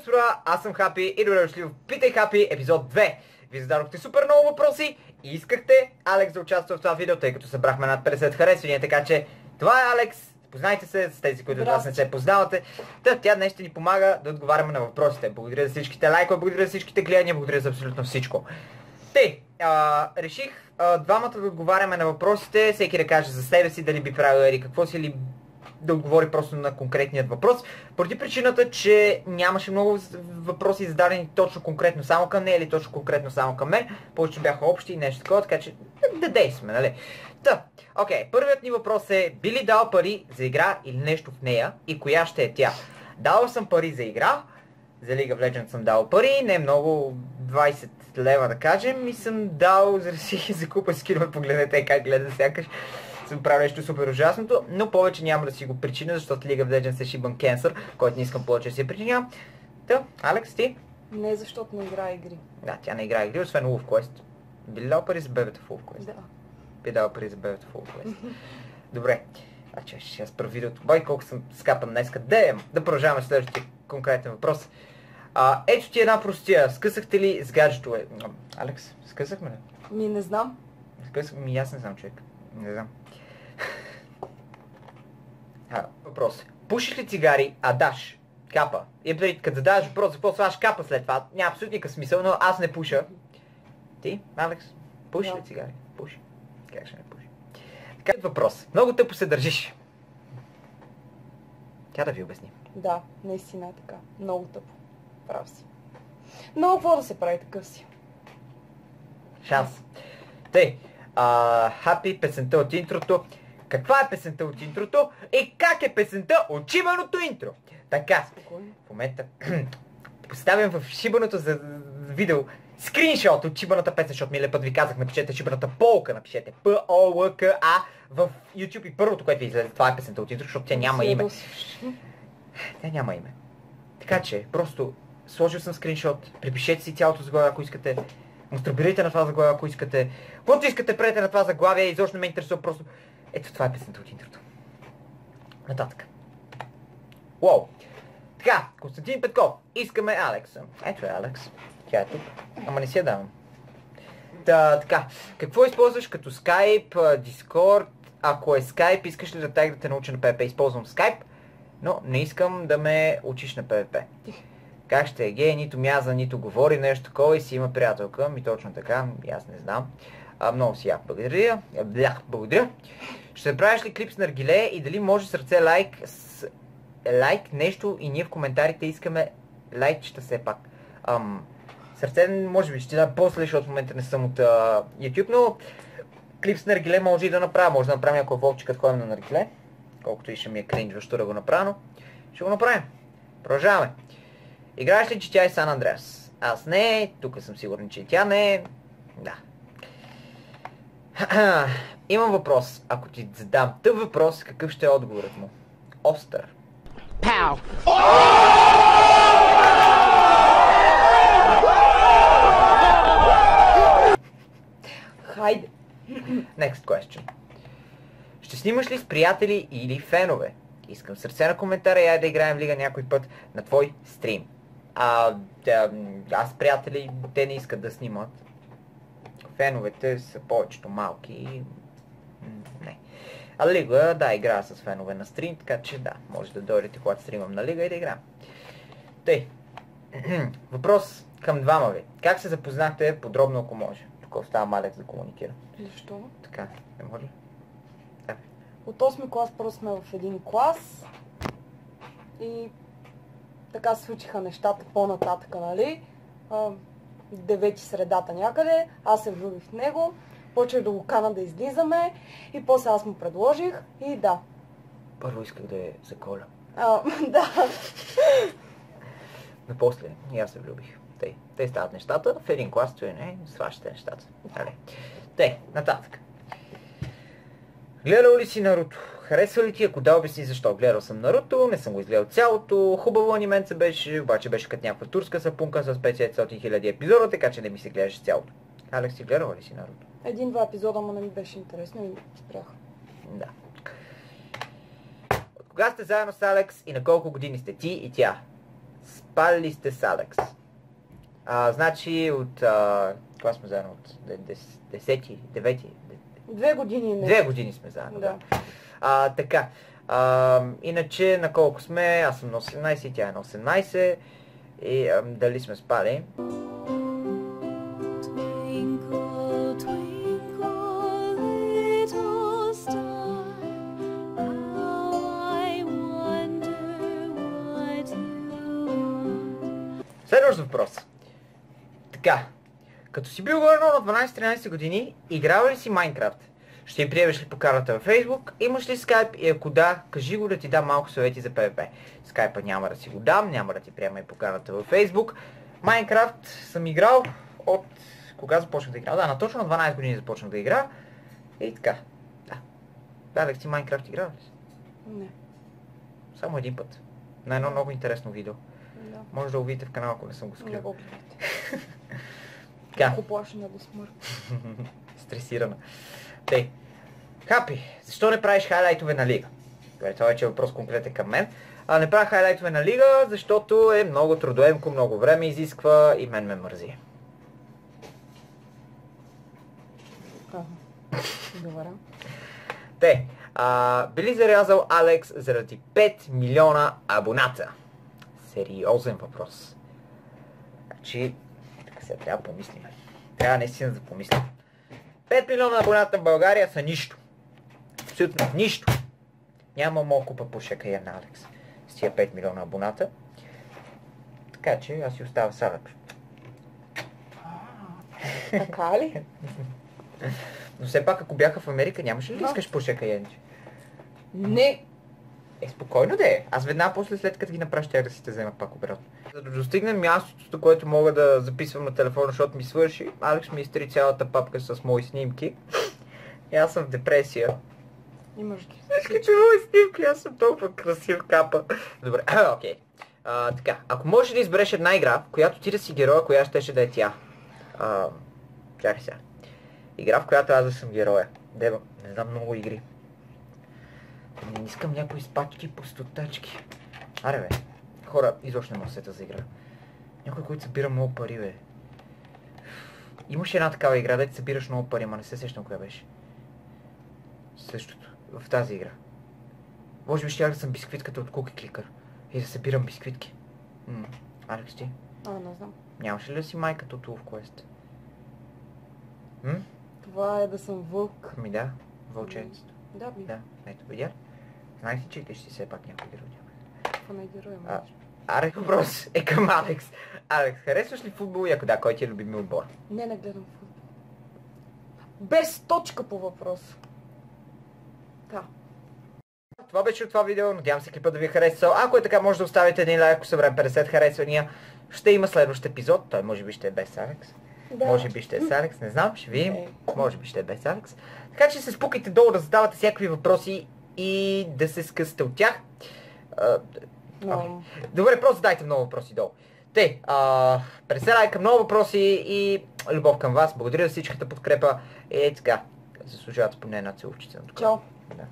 господа, аз съм Хапи и добре дошли в Питай Хапи епизод 2. Ви зададохте супер много въпроси и искахте Алекс да участва в това видео, тъй като събрахме над 50 харесвания, така че това е Алекс. Познайте се с тези, които от вас не се познавате. Та, тя днес ще ни помага да отговаряме на въпросите. Благодаря за всичките лайкове, благодаря за всичките гледания, благодаря за абсолютно всичко. Те, а, реших а, двамата да отговаряме на въпросите, всеки да каже за себе си, дали би правил или какво си, или да отговори просто на конкретният въпрос, поради причината, че нямаше много въпроси зададени точно конкретно само към нея или точно конкретно само към мен, повече бяха общи и нещо такова, така че да действаме, нали? Та, окей, първият ни въпрос е, би ли дал пари за игра или нещо в нея и коя ще е тя? Дал съм пари за игра, за League of Legends съм дал пари, не много, 20 лева да кажем, и съм дал, за да си закупа скинове, погледнете как гледа сякаш съм правил нещо супер ужасното, но повече няма да си го причина, защото League of Legends е шибан кенсър, който не искам повече да си причинявам. Та, Алекс, ти? Не, защото не играе игри. Да, тя не играе игри, освен Wolf Quest. Би ли дал пари за бебета в Wolf Quest? Да. Би дал пари за бебета в Wolf Quest. Добре. А че ще спра видеото. Бой, колко съм скапан днес. Къде Да продължаваме следващия конкретен въпрос. А, ето ти една простия. Скъсахте ли с гаджето? Е, Алекс, скъсахме ли? Ми не знам. Скъсах, ми аз не знам човек. Не знам. А, въпрос. Пушиш ли цигари, а даш капа? И преди, като задаваш въпрос, какво слагаш капа след това? Няма абсолютно никакъв смисъл, но аз не пуша. Ти, Алекс, пушиш Да. ли цигари? Пуши. Как ще не пуши? Така въпрос. Много тъпо се държиш. Тя да ви обясни. Да, наистина е така. Много тъпо. Прав си. Но какво да се прави такъв си? Шанс. Тъй, хапи песента от интрото. Каква е песента от интрото и как е песента от шибаното интро? Така, в момента поставям в шибаното за видео скриншот от шибаната песен, защото милия път ви казах, напишете шибаната полка, напишете П-О-Л-К-А в YouTube и първото, което ви излезе, това е песента от интро, защото тя няма име. Тя няма име. Така че, просто сложил съм скриншот, припишете си цялото заглавие, ако искате. Мастурбирайте на това заглавие, ако искате. Каквото искате, прете на това заглавие изобщо не ме интересува просто. Ето това е песента от интрото. Нататък. Уау. Така, Константин Петков. Искаме Алекса. Ето е Алекс. Тя е тук. Ама не си я давам. Та, така. Какво използваш като Skype, Discord? Ако е Skype, искаш ли да тях да те науча на PvP? Използвам Skype, но не искам да ме учиш на PvP. Как ще е гей, нито мяза, нито говори нещо такова и си има приятелка. Ми точно така, аз не знам. А, много си як благодаря. А, Блях, благодаря. Ще правиш ли клип с наргиле и дали може с ръце лайк, с лайк нещо и ние в коментарите искаме лайкчета все пак. Ам, сърце може би ще дам после, защото в момента не съм от а, YouTube, но клип с наргиле може и да направя. Може да направим някой волчик, като ходим на наргиле. Колкото и ще ми е кринжващо да го направя, но ще го направим. Продължаваме. Играеш ли GTA Сан Андреас? Аз не, тук съм сигурен, че тя не е. Да. Имам въпрос. Ако ти задам тъп въпрос, какъв ще е отговорът му? Остър. Pow. Хайде. Next question. Ще снимаш ли с приятели или фенове? Искам сърце на коментара и айде да играем лига някой път на твой стрим. А, да, аз приятели, те не искат да снимат. Феновете са повечето малки и... Не. А лига, да, играя с фенове на стрим, така че да, може да дойдете когато стримам на лига и да играем. Тъй. Въпрос към двама ви. Как се запознахте подробно, ако може? Тук оставам Алекс да комуникира. Защо? Така, не може? Да. От 8 клас първо сме в един клас и така се случиха нещата по-нататък, нали? Девети средата някъде, аз се влюбих в него, почнах да го кана да излизаме и после аз му предложих и да. Първо исках да я заколя. А, да. Но после и аз се влюбих. Тъй, те стават нещата, в един клас той не, сващате нещата. Дали. Те, нататък. Гледал ли си Наруто? Харесва ли ти, ако да обясни защо? Гледал съм Наруто, не съм го изгледал цялото, хубаво анименце беше, обаче беше като някаква турска сапунка с 500 хиляди епизода, така че не ми се гледаше цялото. Алекс, ти гледал ли си Наруто? Един-два епизода, но не ми беше интересно и спрях. Да. От кога сте заедно с Алекс и на колко години сте ти и тя? Спали ли сте с Алекс? А, значи от... А, кога сме заедно? От 10, 9, Две години не. Две години сме заедно. Да. А, така. А, иначе на колко сме? Аз съм на 18 и тя е на 18. И а, дали сме спали? Следващ въпрос. Така. Като си бил горе на 12-13 години, играва ли си Майнкрафт? Ще им приемеш ли поканата във Facebook? Имаш ли скайп? И ако да, кажи го да ти дам малко съвети за PvP. Скайпа няма да си го дам, няма да ти приема и поканата във Facebook. Майнкрафт съм играл от... Кога започнах да игра? Да, на точно на 12 години започнах да игра. И така. Да. Далек ти Майнкрафт играл ли си? Не. Само един път. На едно много интересно видео. Да. Може да го видите в канала, ако не съм го Не скрил. го гледайте. Така. Ако плашена да смърт. Стресирана. Тъй. Хапи, защо не правиш хайлайтове на лига? Добре, това вече е въпрос конкретен към мен. А не правя хайлайтове на лига, защото е много трудоемко, много време изисква и мен ме мързи. Добре. Те, а, били зарязал Алекс заради 5 милиона абоната? Сериозен въпрос. Значи, сега трябва да помислим. Трябва наистина да помислим. 5 милиона абоната в България са нищо. Абсолютно нищо. Няма мога купа пушека я на Алекс. С тия 5 милиона абоната. Така че аз си оставя с Алекс. Така ли? Но все пак ако бяха в Америка, нямаше ли да искаш пушека янче? Не. Е, спокойно да е. Аз веднага после след като ги направя, ще да си те взема пак обратно. За да достигнем мястото, което мога да записвам на телефона, защото ми свърши, Алекс ми изтри цялата папка с мои снимки. И аз съм в депресия. Имаш ги. Какви мои снимки, аз съм толкова красив капа. Добре, окей. А, така, ако можеш да избереш една игра, в която ти да си героя, коя щеше да е тя? А, чакай сега. Игра, в която аз да съм героя. Дева, не знам много игри. Не искам някои спачки, пустотачки. Аре бе, хора, изобщо не мога да сета за игра. Някой, който събира много пари, бе. Имаше една такава игра, да ти събираш много пари, ама не се сещам коя беше. Същото. В тази игра. Може би ще да съм бисквитката от Cookie Clicker. И да събирам бисквитки. М, Алекс ти? А, не знам. Нямаше ли да си майката от Wolf Quest? М? Това е да съм вълк. Ми да, вълченцето. Да, би. Да, ето видя. ли? Знаеш ли, че ти ще си все пак някой герой някой? Това не е герой, А. ама. Аре, въпрос е към Алекс. Алекс, харесваш ли футбол и ако да, кой ти е любими отбор? Не, не гледам футбол. Без точка по въпрос. Да. Това беше от това видео, надявам се клипа да ви е харесал. Ако е така, може да оставите един лайк, ако съберем 50 харесвания. Ще има следващ епизод, той може би ще е без Алекс. Да. Може би ще е с Алекс, не знам, ще видим. Е. Може би ще е без Алекс. Така че се спукайте долу да задавате всякакви въпроси и да се скъсате от тях. А, Но, Добре, просто задайте много въпроси долу. Те, а, преселай към много въпроси и любов към вас. Благодаря за всичката подкрепа. Е, така, заслужавате поне една целувчица. Чао. Да.